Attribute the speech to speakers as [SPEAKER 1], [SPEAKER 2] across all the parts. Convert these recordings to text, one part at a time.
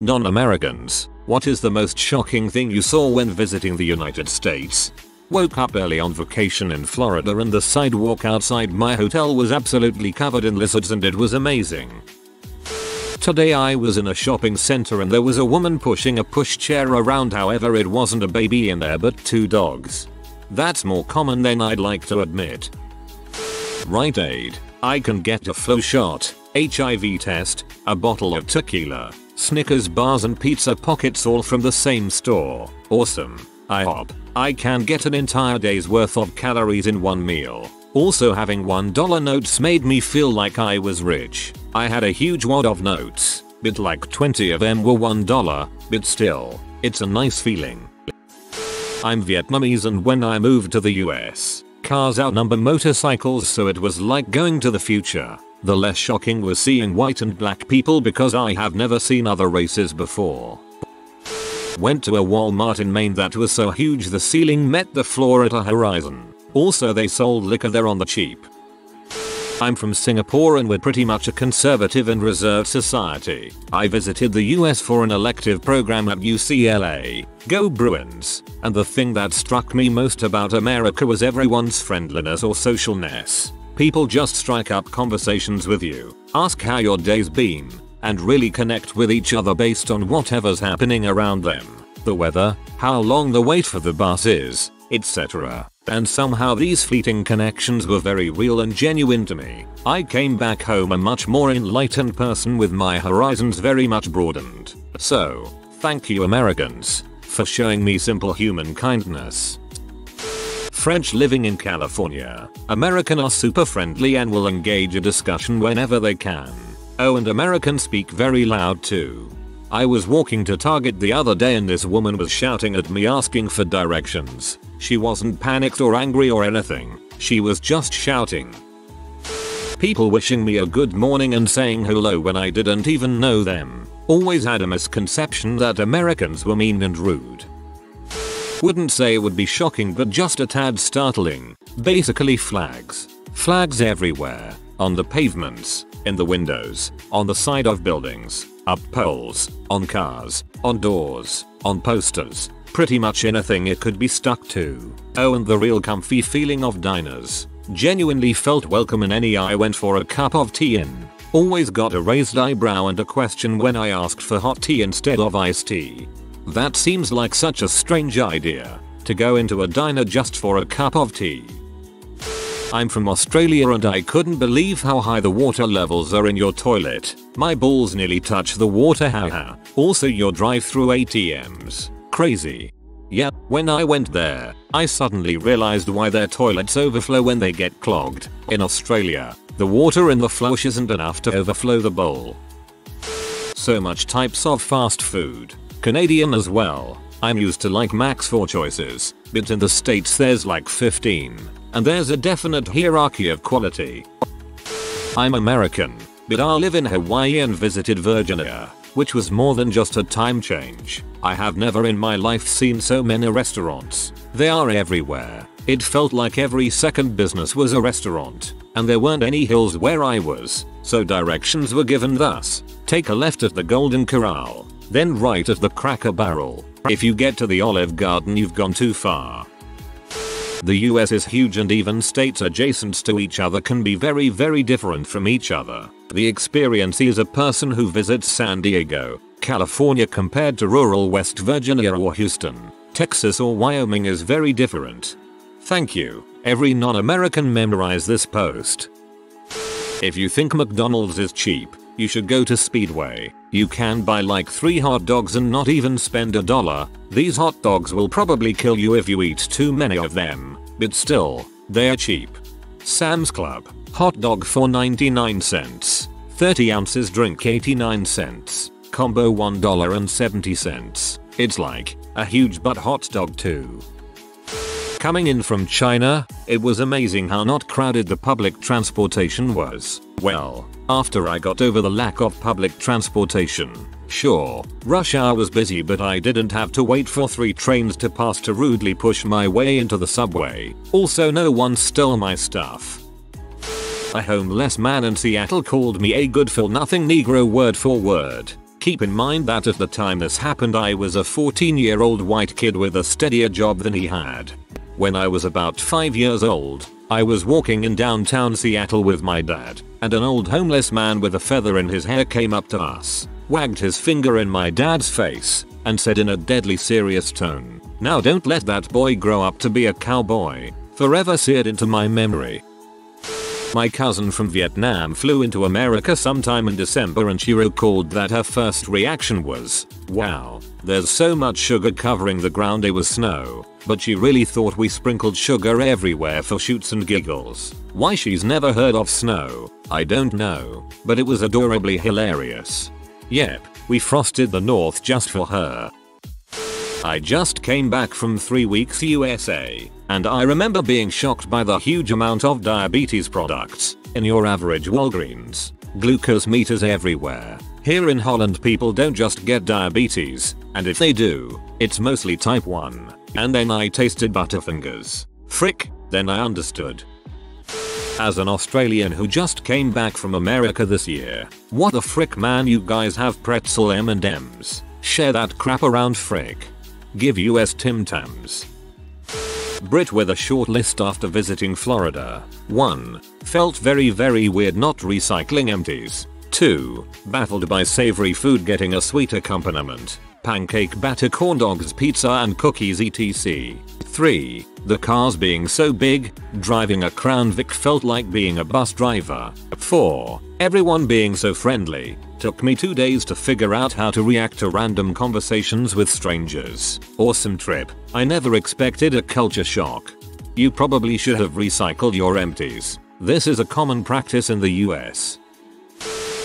[SPEAKER 1] Non-Americans, what is the most shocking thing you saw when visiting the United States? Woke up early on vacation in Florida and the sidewalk outside my hotel was absolutely covered in lizards and it was amazing. Today I was in a shopping center and there was a woman pushing a pushchair around however it wasn't a baby in there but two dogs. That's more common than I'd like to admit. Rite Aid. I can get a flu shot, HIV test, a bottle of tequila, Snickers bars and pizza pockets all from the same store. Awesome. IHOP. I can get an entire day's worth of calories in one meal. Also having $1 notes made me feel like I was rich. I had a huge wad of notes, but like 20 of them were $1, but still, it's a nice feeling. I'm Vietnamese and when I moved to the US, cars outnumber motorcycles so it was like going to the future. The less shocking was seeing white and black people because I have never seen other races before. Went to a Walmart in Maine that was so huge the ceiling met the floor at a horizon. Also they sold liquor there on the cheap. I'm from Singapore and we're pretty much a conservative and reserved society. I visited the US for an elective program at UCLA. Go Bruins. And the thing that struck me most about America was everyone's friendliness or socialness. People just strike up conversations with you, ask how your day's been, and really connect with each other based on whatever's happening around them. The weather, how long the wait for the bus is, etc. And somehow these fleeting connections were very real and genuine to me. I came back home a much more enlightened person with my horizons very much broadened. So, thank you Americans, for showing me simple human kindness. French living in California. American are super friendly and will engage a discussion whenever they can. Oh and Americans speak very loud too. I was walking to Target the other day and this woman was shouting at me asking for directions. She wasn't panicked or angry or anything. She was just shouting. People wishing me a good morning and saying hello when I didn't even know them. Always had a misconception that Americans were mean and rude. Wouldn't say would be shocking but just a tad startling. Basically flags. Flags everywhere. On the pavements, in the windows, on the side of buildings, up poles, on cars, on doors, on posters. Pretty much anything it could be stuck to. Oh and the real comfy feeling of diners. Genuinely felt welcome in any I went for a cup of tea in. Always got a raised eyebrow and a question when I asked for hot tea instead of iced tea. That seems like such a strange idea. To go into a diner just for a cup of tea. I'm from Australia and I couldn't believe how high the water levels are in your toilet. My balls nearly touch the water haha. Also your drive through ATMs. Crazy. Yeah, when I went there, I suddenly realized why their toilets overflow when they get clogged. In Australia, the water in the flush isn't enough to overflow the bowl. So much types of fast food. Canadian as well. I'm used to like max 4 choices, but in the states there's like 15. And there's a definite hierarchy of quality. I'm American, but I live in Hawaii and visited Virginia, which was more than just a time change. I have never in my life seen so many restaurants. They are everywhere. It felt like every second business was a restaurant, and there weren't any hills where I was, so directions were given thus. Take a left at the Golden Corral, then right at the Cracker Barrel. If you get to the Olive Garden you've gone too far. The US is huge and even states adjacent to each other can be very very different from each other. The experience is a person who visits San Diego, California compared to rural West Virginia or Houston, Texas or Wyoming is very different. Thank you. Every non-American memorize this post. If you think McDonald's is cheap, you should go to Speedway. You can buy like 3 hot dogs and not even spend a dollar. These hot dogs will probably kill you if you eat too many of them, but still, they are cheap. Sam's Club, hot dog for 99 cents. 30 ounces drink 89 cents. Combo $1.70. It's like a huge but hot dog too. Coming in from China, it was amazing how not crowded the public transportation was. Well, after I got over the lack of public transportation. Sure, rush hour was busy but I didn't have to wait for three trains to pass to rudely push my way into the subway. Also no one stole my stuff. A homeless man in Seattle called me a good for nothing negro word for word. Keep in mind that at the time this happened I was a 14 year old white kid with a steadier job than he had. When I was about 5 years old, I was walking in downtown Seattle with my dad, and an old homeless man with a feather in his hair came up to us, wagged his finger in my dad's face, and said in a deadly serious tone, now don't let that boy grow up to be a cowboy, forever seared into my memory. My cousin from Vietnam flew into America sometime in December and she recalled that her first reaction was, wow, there's so much sugar covering the ground it was snow, but she really thought we sprinkled sugar everywhere for shoots and giggles. Why she's never heard of snow, I don't know, but it was adorably hilarious. Yep, we frosted the north just for her. I just came back from 3 weeks USA, and I remember being shocked by the huge amount of diabetes products in your average Walgreens. Glucose meters everywhere. Here in Holland people don't just get diabetes, and if they do, it's mostly type 1. And then I tasted Butterfingers. Frick, then I understood. As an Australian who just came back from America this year, what the frick man you guys have pretzel M&Ms. Share that crap around frick. Give US Tim Tams. Brit with a short list after visiting Florida. 1. Felt very very weird not recycling empties. 2. Baffled by savory food getting a sweet accompaniment. Pancake batter corn dogs pizza and cookies etc. 3. The cars being so big, driving a Crown Vic felt like being a bus driver. 4. Everyone being so friendly, Took me 2 days to figure out how to react to random conversations with strangers. Awesome trip. I never expected a culture shock. You probably should have recycled your empties. This is a common practice in the US.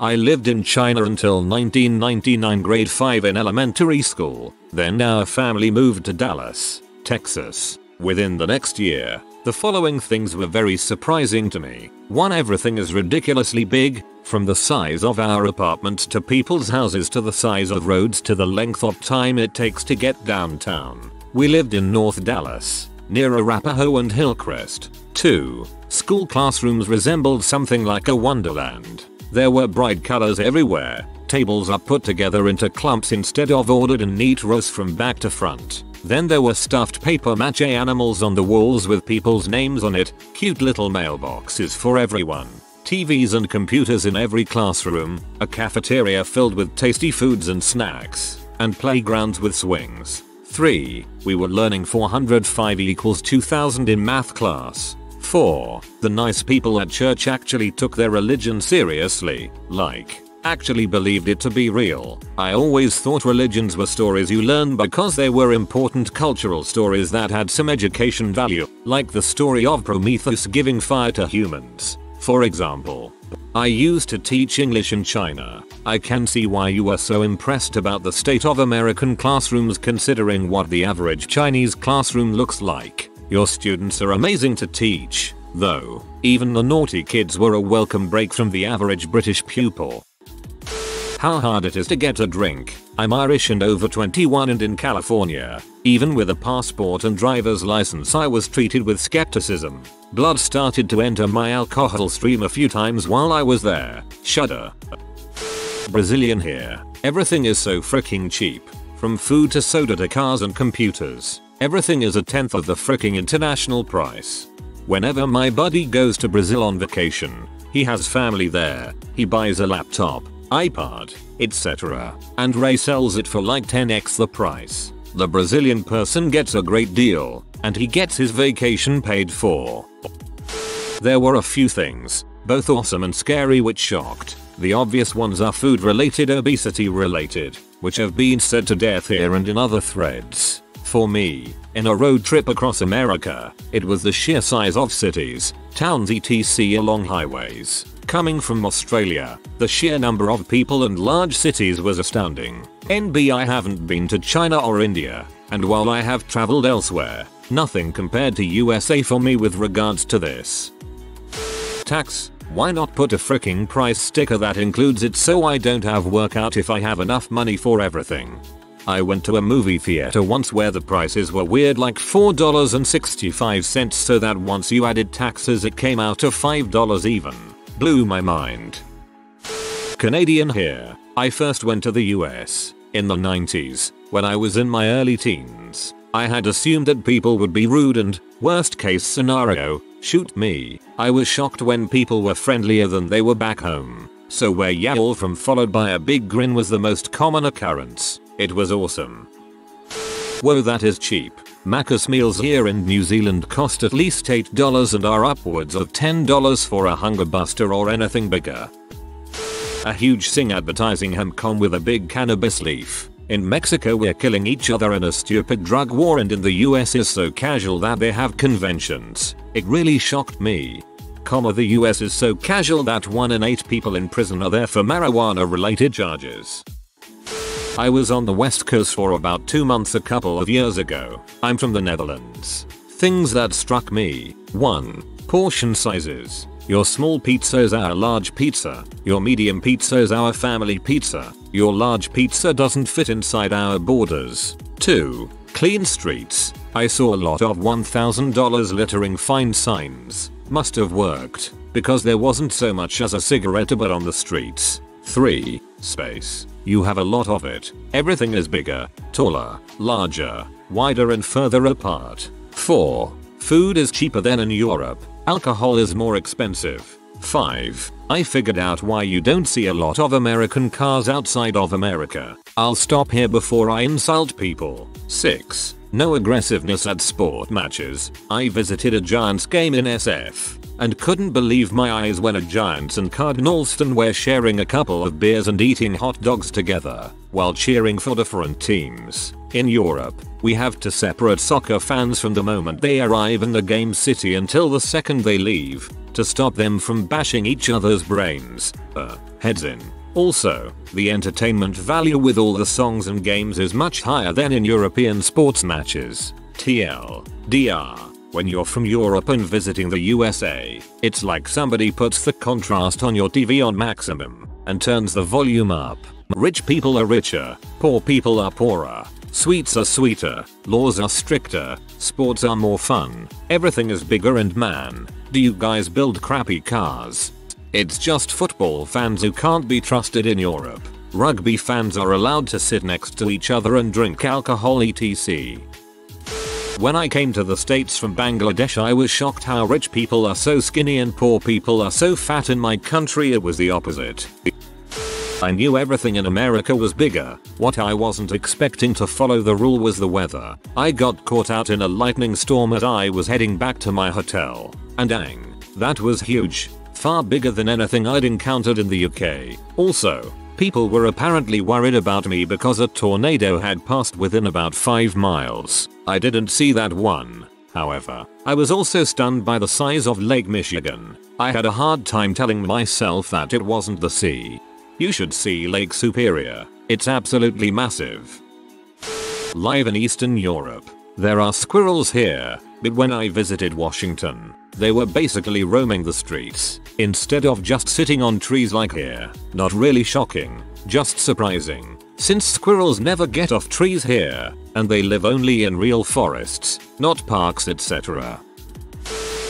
[SPEAKER 1] I lived in China until 1999 grade 5 in elementary school. Then our family moved to Dallas, Texas. Within the next year, the following things were very surprising to me. 1. Everything is ridiculously big, from the size of our apartments to people's houses to the size of roads to the length of time it takes to get downtown. We lived in North Dallas, near Arapaho and Hillcrest. 2. School classrooms resembled something like a wonderland. There were bright colors everywhere. Tables are put together into clumps instead of ordered in neat rows from back to front. Then there were stuffed paper mache animals on the walls with people's names on it, cute little mailboxes for everyone, TVs and computers in every classroom, a cafeteria filled with tasty foods and snacks, and playgrounds with swings. 3. We were learning 405 equals 2000 in math class. 4. The nice people at church actually took their religion seriously, like, actually believed it to be real. I always thought religions were stories you learn because they were important cultural stories that had some education value, like the story of Prometheus giving fire to humans. For example, I used to teach English in China. I can see why you are so impressed about the state of American classrooms considering what the average Chinese classroom looks like. Your students are amazing to teach, though. Even the naughty kids were a welcome break from the average British pupil how hard it is to get a drink. I'm Irish and over 21 and in California. Even with a passport and driver's license I was treated with skepticism. Blood started to enter my alcohol stream a few times while I was there. Shudder. Brazilian here. Everything is so freaking cheap. From food to soda to cars and computers. Everything is a tenth of the freaking international price. Whenever my buddy goes to Brazil on vacation, he has family there, he buys a laptop, iPod, etc. and resells it for like 10x the price. The Brazilian person gets a great deal, and he gets his vacation paid for. There were a few things, both awesome and scary which shocked. The obvious ones are food related obesity related, which have been said to death here and in other threads. For me, in a road trip across America, it was the sheer size of cities, towns etc along highways. Coming from Australia, the sheer number of people and large cities was astounding. NB I haven't been to China or India, and while I have traveled elsewhere, nothing compared to USA for me with regards to this. Tax, why not put a freaking price sticker that includes it so I don't have work out if I have enough money for everything. I went to a movie theater once where the prices were weird like $4.65 so that once you added taxes it came out to $5 even blew my mind. Canadian here. I first went to the US in the 90s when I was in my early teens. I had assumed that people would be rude and, worst case scenario, shoot me. I was shocked when people were friendlier than they were back home. So where y'all from followed by a big grin was the most common occurrence. It was awesome. Whoa that is cheap. Macca's meals here in New Zealand cost at least $8 and are upwards of $10 for a hunger buster or anything bigger. A huge sing advertising HempCon with a big cannabis leaf. In Mexico we're killing each other in a stupid drug war and in the US is so casual that they have conventions. It really shocked me. Comma the US is so casual that 1 in 8 people in prison are there for marijuana related charges. I was on the west coast for about 2 months a couple of years ago. I'm from the Netherlands. Things that struck me. 1. Portion sizes. Your small pizza is our large pizza. Your medium pizza is our family pizza. Your large pizza doesn't fit inside our borders. 2. Clean streets. I saw a lot of $1000 littering fine signs. Must have worked. Because there wasn't so much as a cigarette butt on the streets. 3. Space. You have a lot of it. Everything is bigger, taller, larger, wider and further apart. 4. Food is cheaper than in Europe. Alcohol is more expensive. 5. I figured out why you don't see a lot of American cars outside of America. I'll stop here before I insult people. 6. No aggressiveness at sport matches. I visited a Giants game in SF and couldn't believe my eyes when a Giants and Cardinals fan were sharing a couple of beers and eating hot dogs together while cheering for different teams. In Europe, we have to separate soccer fans from the moment they arrive in the game city until the second they leave to stop them from bashing each other's brains, uh, heads in. Also, the entertainment value with all the songs and games is much higher than in European sports matches. TL, DR. When you're from Europe and visiting the USA, it's like somebody puts the contrast on your TV on maximum and turns the volume up. Rich people are richer, poor people are poorer. Sweets are sweeter, laws are stricter, sports are more fun, everything is bigger and man, do you guys build crappy cars? It's just football fans who can't be trusted in Europe. Rugby fans are allowed to sit next to each other and drink alcohol etc. When I came to the states from Bangladesh I was shocked how rich people are so skinny and poor people are so fat in my country it was the opposite. I knew everything in America was bigger. What I wasn't expecting to follow the rule was the weather. I got caught out in a lightning storm as I was heading back to my hotel. And dang, that was huge. Far bigger than anything I'd encountered in the UK. Also, people were apparently worried about me because a tornado had passed within about 5 miles. I didn't see that one. However, I was also stunned by the size of Lake Michigan. I had a hard time telling myself that it wasn't the sea. You should see Lake Superior. It's absolutely massive. Live in Eastern Europe. There are squirrels here, but when I visited Washington, they were basically roaming the streets, instead of just sitting on trees like here. Not really shocking, just surprising. Since squirrels never get off trees here, and they live only in real forests, not parks etc.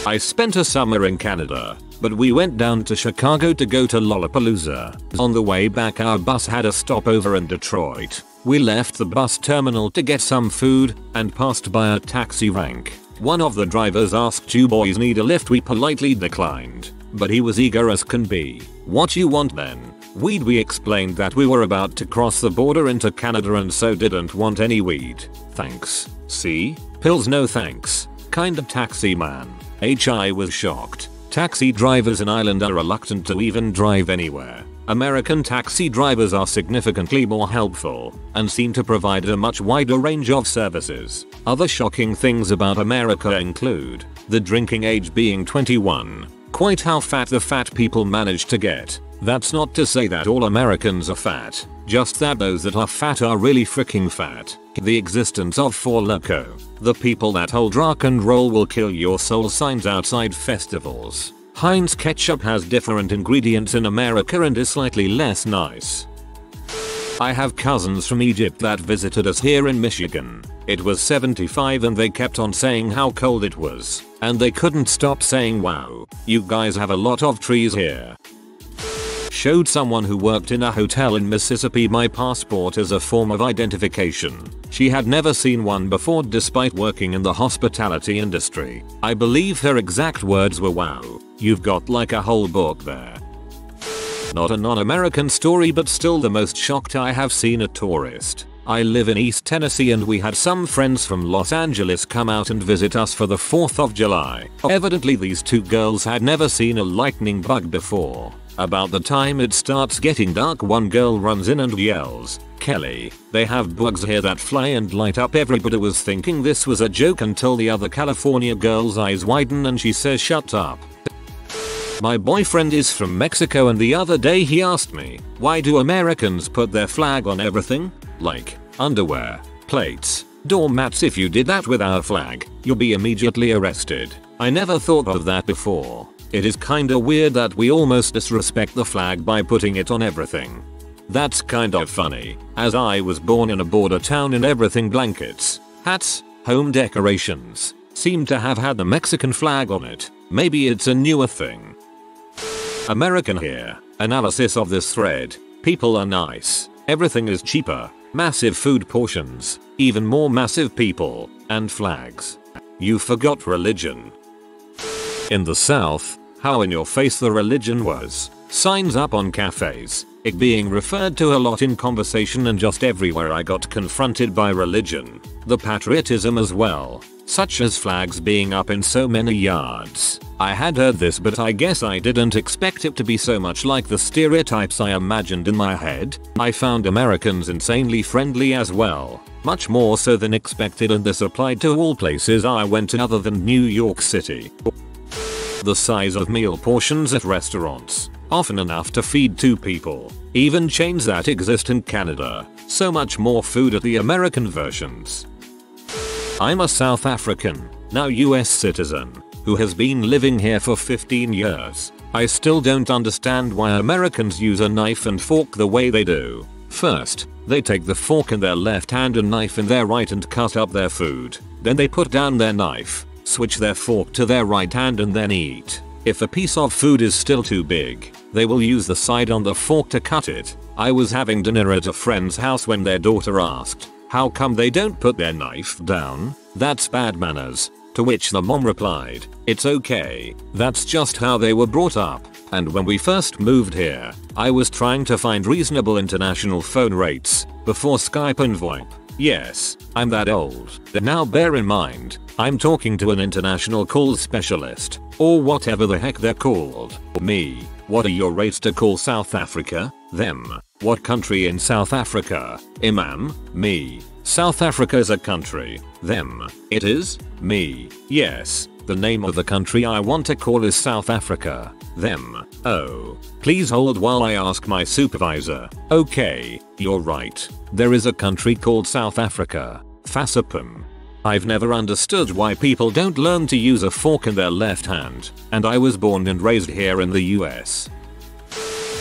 [SPEAKER 1] I spent a summer in Canada, but we went down to Chicago to go to Lollapalooza. On the way back our bus had a stopover in Detroit. We left the bus terminal to get some food and passed by a taxi rank. One of the drivers asked you boys need a lift we politely declined. But he was eager as can be. What you want then? Weed we explained that we were about to cross the border into Canada and so didn't want any weed. Thanks. See? Pills no thanks. Kind of taxi man. HI was shocked. Taxi drivers in Ireland are reluctant to even drive anywhere. American taxi drivers are significantly more helpful and seem to provide a much wider range of services. Other shocking things about America include the drinking age being 21. Quite how fat the fat people manage to get. That's not to say that all Americans are fat, just that those that are fat are really freaking fat. The existence of Four Loko. The people that hold rock and roll will kill your soul signs outside festivals. Heinz ketchup has different ingredients in America and is slightly less nice. I have cousins from Egypt that visited us here in Michigan. It was 75 and they kept on saying how cold it was. And they couldn't stop saying wow, you guys have a lot of trees here. Showed someone who worked in a hotel in Mississippi my passport as a form of identification. She had never seen one before despite working in the hospitality industry. I believe her exact words were wow, you've got like a whole book there. Not a non-American story but still the most shocked I have seen a tourist. I live in East Tennessee and we had some friends from Los Angeles come out and visit us for the 4th of July. Evidently these two girls had never seen a lightning bug before. About the time it starts getting dark one girl runs in and yells, Kelly, they have bugs here that fly and light up everybody was thinking this was a joke until the other California girl's eyes widen and she says shut up. My boyfriend is from Mexico and the other day he asked me, why do Americans put their flag on everything? Like, underwear, plates, doormats if you did that with our flag, you'll be immediately arrested. I never thought of that before. It is kinda weird that we almost disrespect the flag by putting it on everything. That's kind of funny, as I was born in a border town and everything blankets, hats, home decorations, seem to have had the Mexican flag on it. Maybe it's a newer thing. American here. Analysis of this thread. People are nice. Everything is cheaper. Massive food portions. Even more massive people. And flags. You forgot religion. In the south, how in your face the religion was. Signs up on cafes. It being referred to a lot in conversation and just everywhere I got confronted by religion. The patriotism as well such as flags being up in so many yards. I had heard this but I guess I didn't expect it to be so much like the stereotypes I imagined in my head. I found Americans insanely friendly as well. Much more so than expected and this applied to all places I went to other than New York City. The size of meal portions at restaurants. Often enough to feed two people. Even chains that exist in Canada. So much more food at the American versions. I'm a South African, now US citizen, who has been living here for 15 years. I still don't understand why Americans use a knife and fork the way they do. First, they take the fork in their left hand and knife in their right and cut up their food. Then they put down their knife, switch their fork to their right hand and then eat. If a piece of food is still too big, they will use the side on the fork to cut it. I was having dinner at a friend's house when their daughter asked, how come they don't put their knife down? That's bad manners. To which the mom replied, it's okay, that's just how they were brought up. And when we first moved here, I was trying to find reasonable international phone rates before Skype and VoIP. Yes, I'm that old. Now bear in mind, I'm talking to an international calls specialist, or whatever the heck they're called. Me, what are your rates to call South Africa? Them. What country in South Africa? Imam, me. South Africa is a country. Them. It is? Me. Yes. The name of the country I want to call is South Africa. Them. Oh. Please hold while I ask my supervisor. Okay, you're right. There is a country called South Africa. Fasapum. I've never understood why people don't learn to use a fork in their left hand, and I was born and raised here in the US.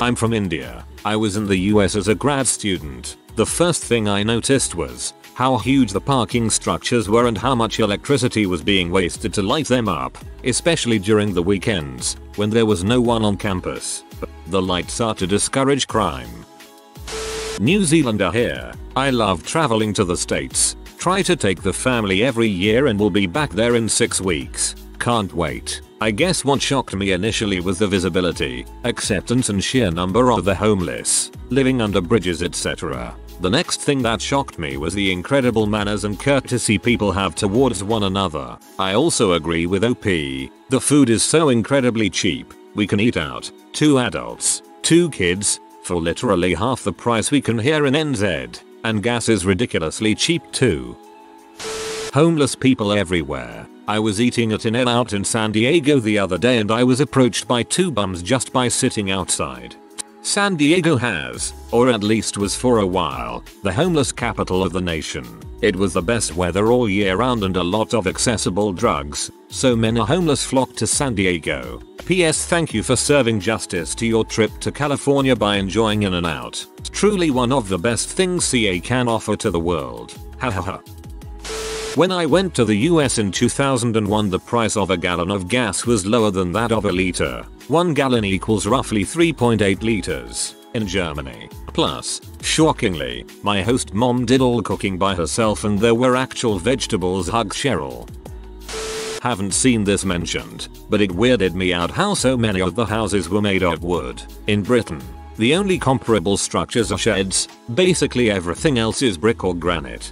[SPEAKER 1] I'm from India. I was in the US as a grad student. The first thing I noticed was how huge the parking structures were and how much electricity was being wasted to light them up, especially during the weekends, when there was no one on campus. The lights are to discourage crime. New Zealander here. I love traveling to the states. Try to take the family every year and we'll be back there in 6 weeks. Can't wait. I guess what shocked me initially was the visibility, acceptance and sheer number of the homeless, living under bridges etc. The next thing that shocked me was the incredible manners and courtesy people have towards one another. I also agree with OP. The food is so incredibly cheap. We can eat out, two adults, two kids, for literally half the price we can here in NZ. And gas is ridiculously cheap too. Homeless people everywhere. I was eating at In N Out in San Diego the other day and I was approached by two bums just by sitting outside. San Diego has, or at least was for a while, the homeless capital of the nation. It was the best weather all year round and a lot of accessible drugs, so many homeless flocked to San Diego. P.S. Thank you for serving justice to your trip to California by enjoying In and Out. Truly one of the best things CA can offer to the world. Ha ha ha. When I went to the US in 2001 the price of a gallon of gas was lower than that of a liter. 1 gallon equals roughly 3.8 liters in Germany. Plus, shockingly, my host mom did all cooking by herself and there were actual vegetables hug Cheryl. Haven't seen this mentioned, but it weirded me out how so many of the houses were made of wood. In Britain, the only comparable structures are sheds, basically everything else is brick or granite.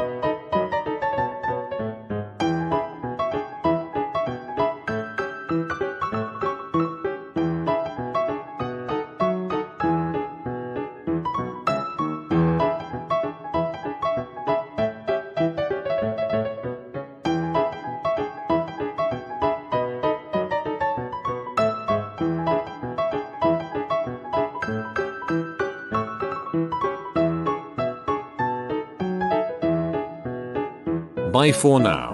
[SPEAKER 1] Bye for now.